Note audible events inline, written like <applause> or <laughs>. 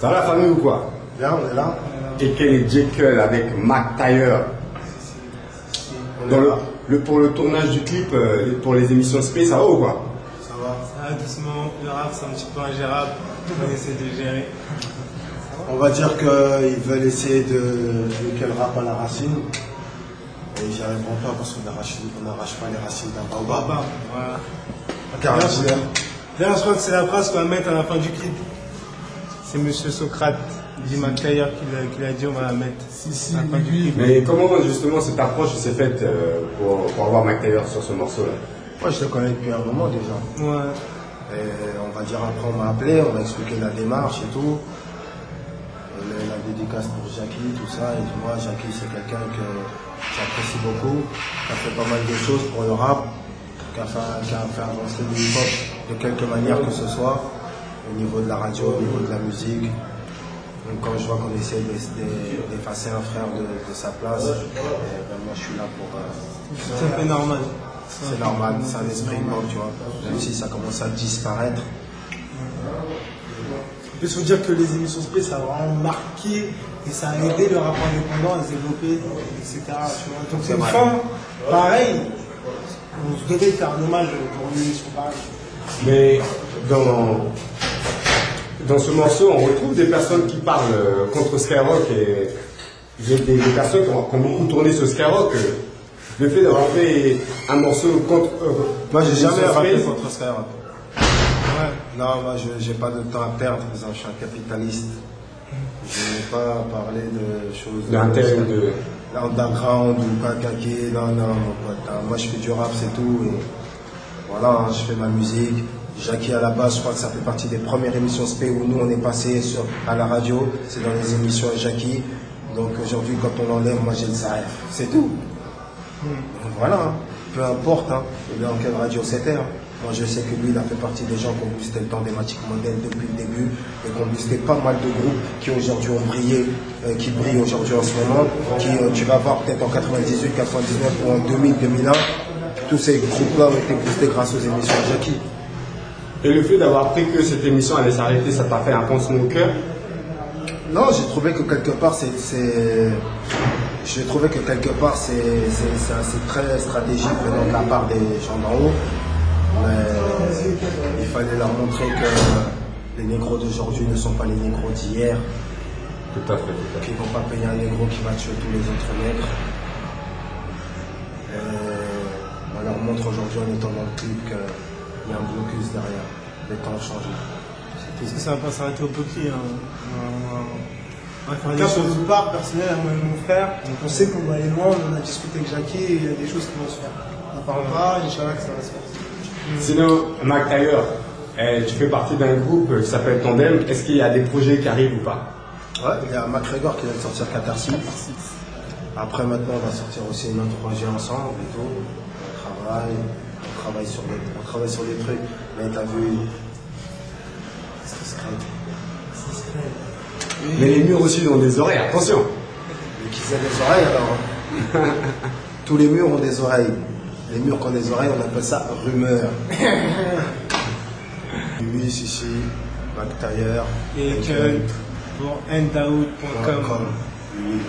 Ça va la famille ou quoi? Bien, on est là. Et quel est Jekyll avec Mac Taylor Dans le, le- Pour le tournage du clip, euh, pour les émissions SP, ça va ou quoi? Ça va. Ça va doucement, le rap c'est un petit peu ingérable, on essaie de gérer. On va dire qu'ils veulent essayer de de le rap à la racine. Et j'y arriveront pas parce qu'on n'arrache on n'arrache pas les racines d'un baobab. Voilà. Caractère. D'ailleurs, je crois que c'est la phrase qu'on va mettre à la fin du clip. C'est Monsieur Socrate, dit McTayer, qui l'a dit, on va la mettre à la fin du clip. Mais comment justement cette approche s'est faite euh, pour, pour avoir Mac Taylor sur ce morceau-là? Moi, je le connais depuis un moment déjà. Ouais. Et on va dire après, on m'a appelé, on m'a expliqué la démarche et tout. La dédicace pour Jackie, tout ça. Et moi, Jackie, c'est quelqu'un que j'apprécie beaucoup, qui a fait pas mal de choses pour le rap, qui a fait, qui a fait avancer le hip-hop de quelque manière que ce soit, au niveau de la radio, au niveau de la musique. Donc quand je vois qu'on essaie d'e- d'e- d'effacer un frère de, de sa place, eh ben, moi je suis là pour... euh, C'est un peu normal. c'est normal, c'est un esprit humain, tu vois. Même si ça commence à disparaître. Plus, il faut dire que les émissions SP, ça a vraiment marqué et ça a aidé le rapport indépendant à se développer, etc. Donc c'est une fin, pareil, on se devait faire un hommage pour une émission pareille. Mais dans, dans ce morceau, on retrouve des personnes qui parlent euh, contre Skyrock et des, des- des personnes qui ont, qui ont beaucoup tourné sur Skyrock. euh, Le fait d'avoir fait un morceau contre. euh, Moi, j'ai jamais Space, contre Skyrock. Non, moi, je n'ai pas de temps à perdre, parce que je suis un capitaliste. Je n'ai pas parlé de choses... D'un tel ou de- L'underground ou pas caqué, non, non, mon pote. hein. Moi, je fais du rap, c'est tout. et voilà, hein, je fais ma musique. Jackie, à la base, je crois que ça fait partie des premières émissions SP où nous, on est passé sur, à la radio. C'est dans les émissions Jackie. Donc aujourd'hui, quand on l'enlève, moi, j'ai le SAF. C'est tout. Donc voilà, hein. peu importe hein, dans quelle radio c'était. hein. Moi je sais que lui il a fait partie des gens qui ont boosté le temps des Matic Modèles depuis le début et qui ont boosté pas mal de groupes qui aujourd'hui ont brillé, euh, qui brillent aujourd'hui en ce moment, qui euh, tu vas voir peut-être en 98, 99 ou en 2000, 2001, tous ces groupes-là ont été boostés grâce aux émissions de Jackie. Et le fait d'avoir appris que cette émission allait s'arrêter, ça t'a fait un pansement au cœur? Non, j'ai trouvé que quelque part, c'est. J'ai trouvé que quelque part, c'est assez très stratégique venant de la part des gens d'en haut. Mais il fallait leur montrer que les négros d'aujourd'hui ne sont pas les négros d'hier, Tout à fait, tout à fait. qu'ils ne vont pas payer un négro qui va tuer tous les autres nègres. Et on leur montre aujourd'hui en étant dans le clip qu'il y a un blocus derrière. Les temps ont changé. Parce que ça va pas s'arrêter au petit. Hein. On va- faire des choses. notre part, personnel, à moi et mon frère, on sait qu'on va aller loin, on en a discuté avec Jackie et il y a des choses qui vont se faire. On n'en parle pas, Inch'Allah que ça va se faire. Sinon, Mac Taylor, eh, tu fais partie d'un groupe qui s'appelle Tandem. Est-ce qu'il y a des projets qui arrivent ou pas? Ouais, il y a McGregor qui vient de sortir Catharsis. Après, maintenant, on va sortir aussi un autre projet ensemble et tout. On travaille, on travaille sur des, on travaille sur des trucs. Mais t'as vu. C'est discret. Mais les murs aussi ont des oreilles, attention Mais qui a des oreilles alors? <laughs> Tous les murs ont des oreilles. Les murs qui ont des oreilles, on appelle ça rumeur. oui, si, si. Et que pour endaout.com. Oui.